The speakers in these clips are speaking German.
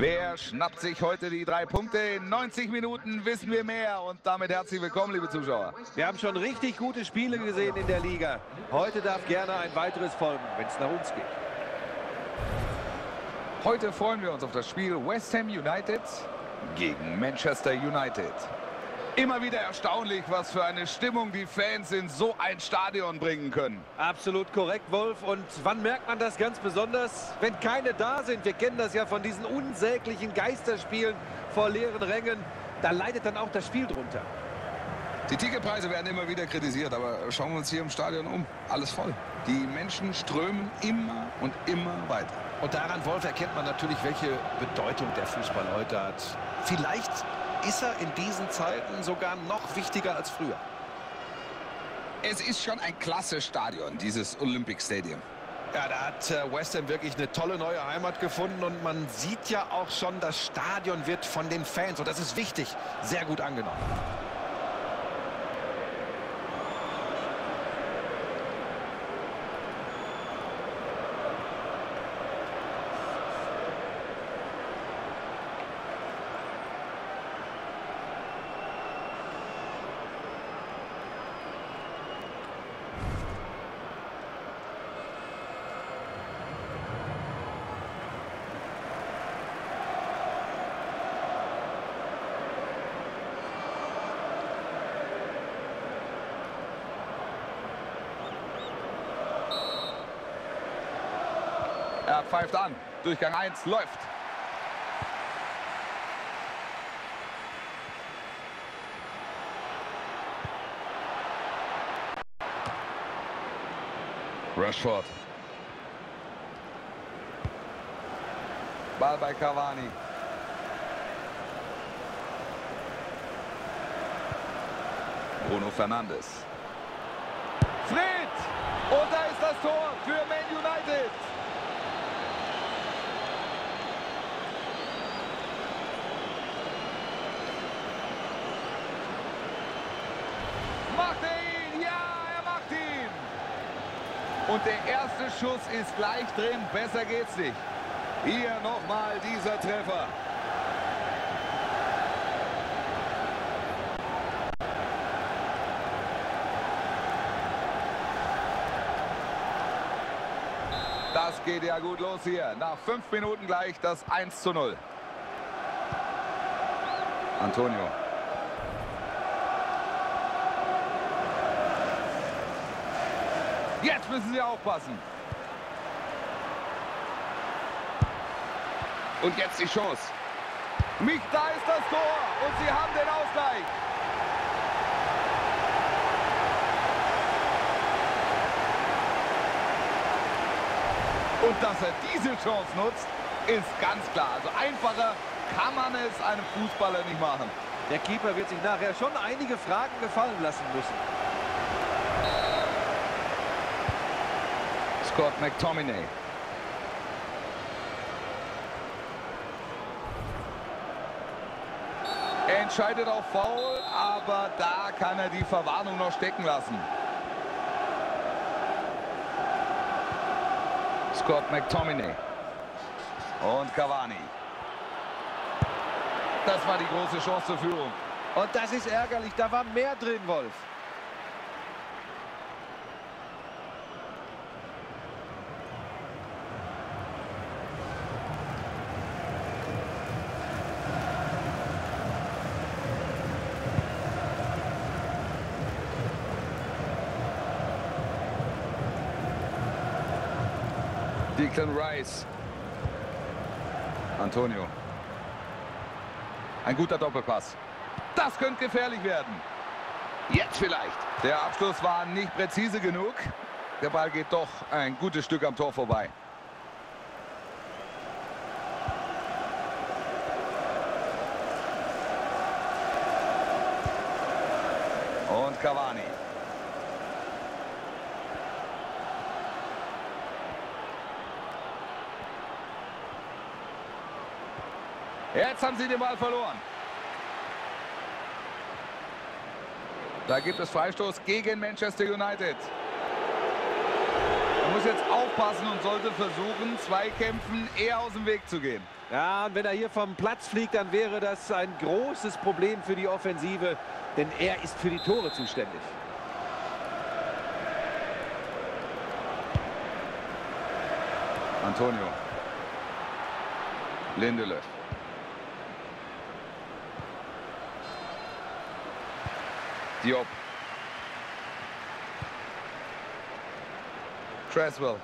Wer schnappt sich heute die drei Punkte? In 90 Minuten wissen wir mehr. Und damit herzlich willkommen, liebe Zuschauer. Wir haben schon richtig gute Spiele gesehen in der Liga. Heute darf gerne ein weiteres folgen, wenn es nach uns geht. Heute freuen wir uns auf das Spiel West Ham United gegen Manchester United. Immer wieder erstaunlich, was für eine Stimmung die Fans in so ein Stadion bringen können. Absolut korrekt, Wolf. Und wann merkt man das ganz besonders? Wenn keine da sind. Wir kennen das ja von diesen unsäglichen Geisterspielen vor leeren Rängen. Da leidet dann auch das Spiel drunter. Die Ticketpreise werden immer wieder kritisiert, aber schauen wir uns hier im Stadion um. Alles voll. Die Menschen strömen immer und immer weiter. Und daran, Wolf, erkennt man natürlich, welche Bedeutung der Fußball heute hat. Vielleicht ist er in diesen Zeiten sogar noch wichtiger als früher. Es ist schon ein klasse Stadion, dieses Olympic Stadium. Ja, da hat äh, West Ham wirklich eine tolle neue Heimat gefunden und man sieht ja auch schon, das Stadion wird von den Fans, und das ist wichtig, sehr gut angenommen. Pfeift an. Durchgang 1 läuft. Rashford. Ball bei Cavani. Bruno Fernandes. Fred! Und da ist das Tor für Man United. Macht er ihn? Ja, er macht ihn. Und der erste Schuss ist gleich drin. Besser geht's nicht. Hier nochmal dieser Treffer. Das geht ja gut los hier. Nach fünf Minuten gleich das 1 zu 0. Antonio. Müssen sie aufpassen. Und jetzt die Chance. Mich, da ist das Tor. Und sie haben den Ausgleich. Und dass er diese Chance nutzt, ist ganz klar. Also einfacher kann man es einem Fußballer nicht machen. Der Keeper wird sich nachher schon einige Fragen gefallen lassen müssen. Scott McTominay. Er entscheidet auf Foul, aber da kann er die Verwarnung noch stecken lassen. Scott McTominay. Und Cavani. Das war die große Chance zur Führung. Und das ist ärgerlich. Da war mehr drin, Wolf. Declan Rice. Antonio. Ein guter Doppelpass. Das könnte gefährlich werden. Jetzt vielleicht. Der Abschluss war nicht präzise genug. Der Ball geht doch ein gutes Stück am Tor vorbei. Und Cavani. Jetzt haben sie den Ball verloren. Da gibt es Freistoß gegen Manchester United. Muss muss jetzt aufpassen und sollte versuchen, Zweikämpfen eher aus dem Weg zu gehen. Ja, und wenn er hier vom Platz fliegt, dann wäre das ein großes Problem für die Offensive, denn er ist für die Tore zuständig. Antonio. Lindelöf. Diop. Creswell.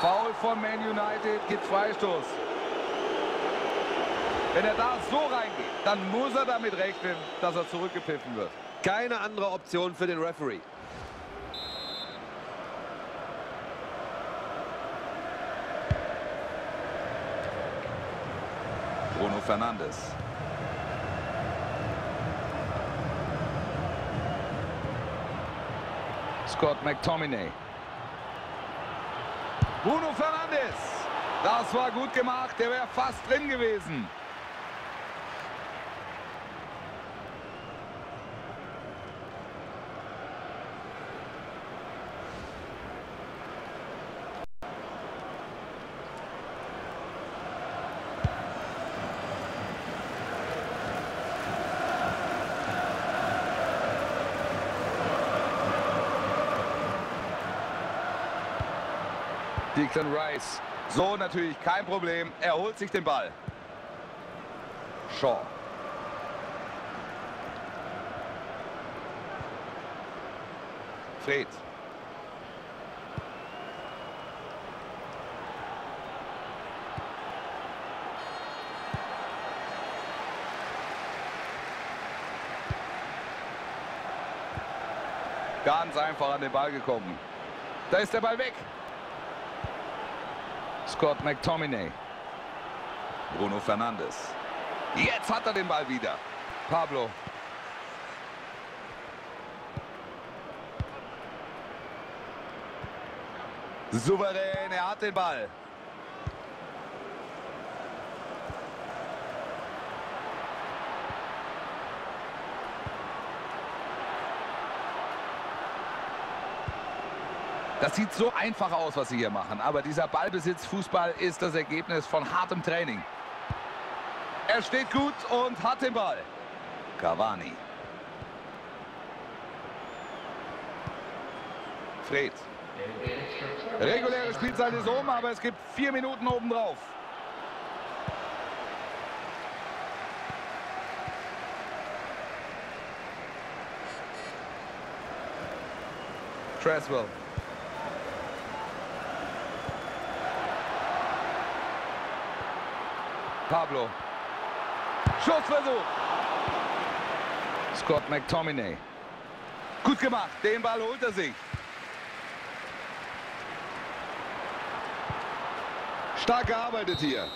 Foul von Man United, gibt Freistoß. Wenn er da so reingeht, dann muss er damit rechnen, dass er zurückgepfiffen wird. Keine andere Option für den Referee. Bruno Fernandes. Scott McTominay. Bruno Fernandes. Das war gut gemacht. Der wäre fast drin gewesen. Declan Rice. So natürlich kein Problem. Er holt sich den Ball. Shaw. Fred. Ganz einfach an den Ball gekommen. Da ist der Ball weg. Scott McTominay. Bruno Fernandes. Jetzt hat er den Ball wieder. Pablo. Souverän, er hat den Ball. Das sieht so einfach aus, was sie hier machen. Aber dieser Ballbesitz-Fußball ist das Ergebnis von hartem Training. Er steht gut und hat den Ball. Cavani. Fred. Reguläre Spielzeit ist um, aber es gibt vier Minuten obendrauf. Traswell. Pablo. Schussversuch. Scott McTominay. Gut gemacht. Den Ball holt er sich. Stark gearbeitet hier.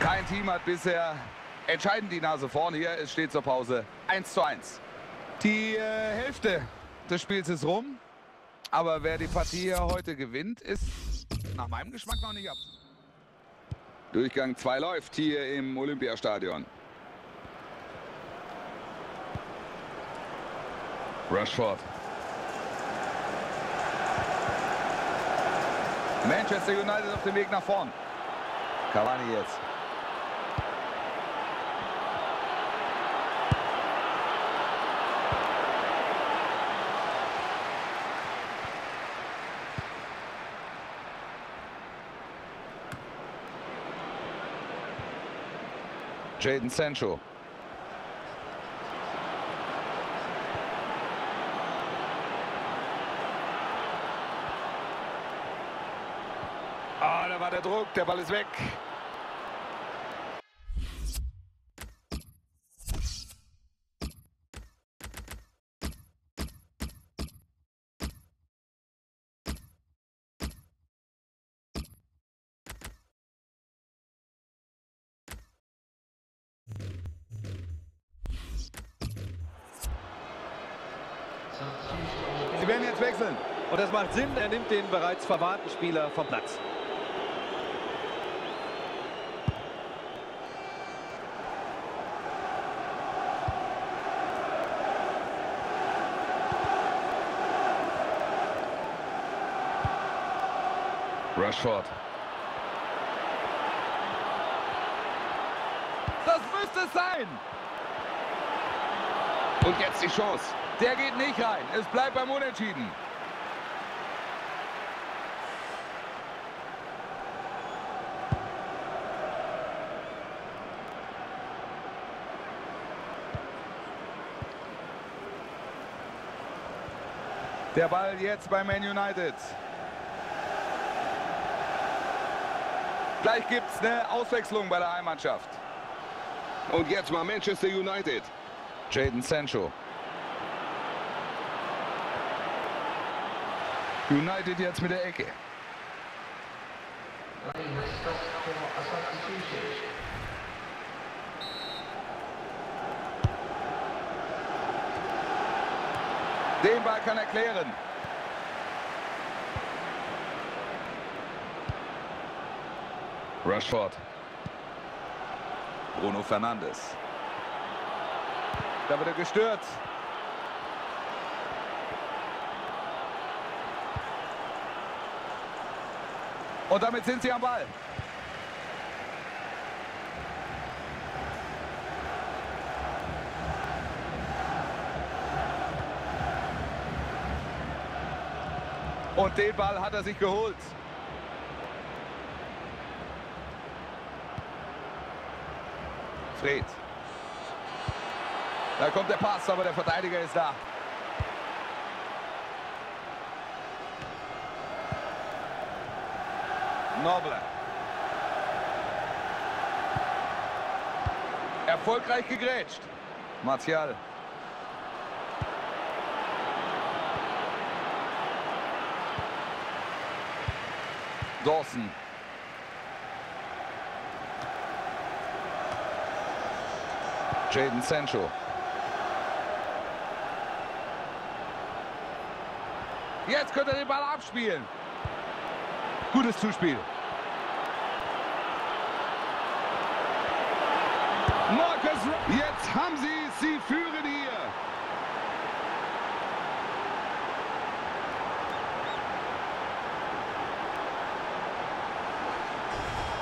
Kein Team hat bisher entscheidend die Nase vorn hier. Es steht zur Pause 1 zu 1. Die äh, Hälfte des Spiels ist rum. Aber wer die Partie heute gewinnt, ist nach meinem Geschmack noch nicht ab. Durchgang 2 läuft hier im Olympiastadion. Rushford. Manchester United auf dem Weg nach vorn. Cavani jetzt. Jaden Sancho. Ah, da war der Druck, der Ball ist weg. Staffeln. Und das macht Sinn, er nimmt den bereits verwahrten Spieler vom Platz. Rashford. Das müsste es sein. Und jetzt die Chance. Der geht nicht rein. Es bleibt beim Unentschieden. Der Ball jetzt bei Man United. Gleich gibt es eine Auswechslung bei der Heimmannschaft. Und jetzt mal Manchester United. Jaden Sancho. United jetzt mit der Ecke. Den Ball kann er klären. Rushford. Bruno Fernandes. Da wird er gestört. Und damit sind sie am Ball. Und den Ball hat er sich geholt. Fred. Da kommt der Pass, aber der Verteidiger ist da. Noble. Erfolgreich gegrätscht. Martial. Dawson. Jaden Sancho. Jetzt könnte er den Ball abspielen. Gutes Zuspiel. Marcus, jetzt haben sie es, sie führen hier.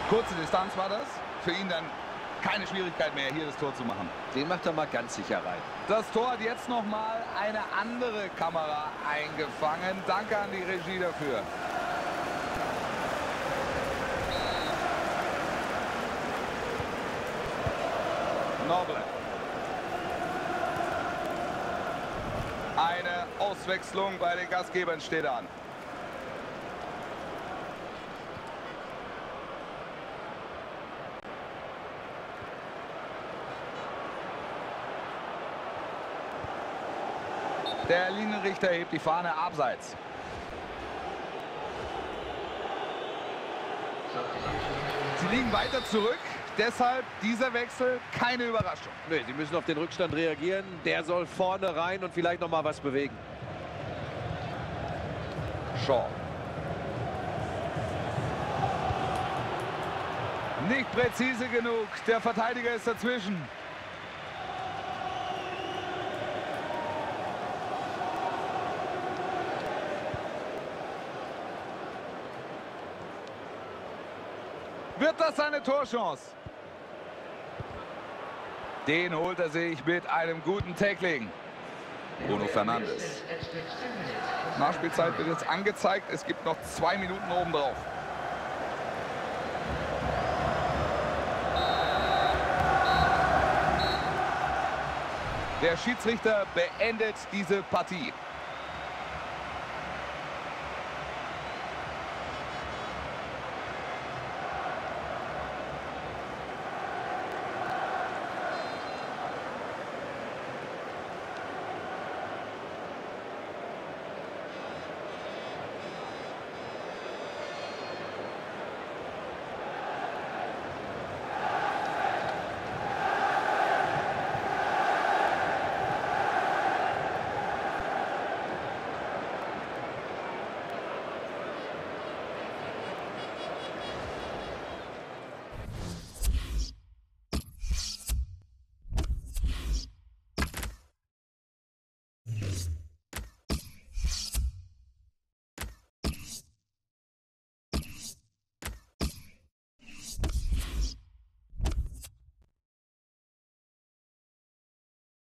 Kurze Distanz war das. Für ihn dann keine Schwierigkeit mehr, hier das Tor zu machen. Den macht er mal ganz sicher rein. Das Tor hat jetzt noch mal eine andere Kamera eingefangen. Danke an die Regie dafür. Noble. Eine Auswechslung bei den Gastgebern steht an. Der Linienrichter hebt die Fahne abseits. Sie liegen weiter zurück, deshalb dieser Wechsel keine Überraschung. Nee, sie müssen auf den Rückstand reagieren. Der soll vorne rein und vielleicht noch mal was bewegen. Shaw. Nicht präzise genug, der Verteidiger ist dazwischen. Wird das seine Torchance? Den holt er sich mit einem guten Tackling. Bruno Fernandes. Nachspielzeit wird jetzt angezeigt. Es gibt noch zwei Minuten obendrauf. Der Schiedsrichter beendet diese Partie.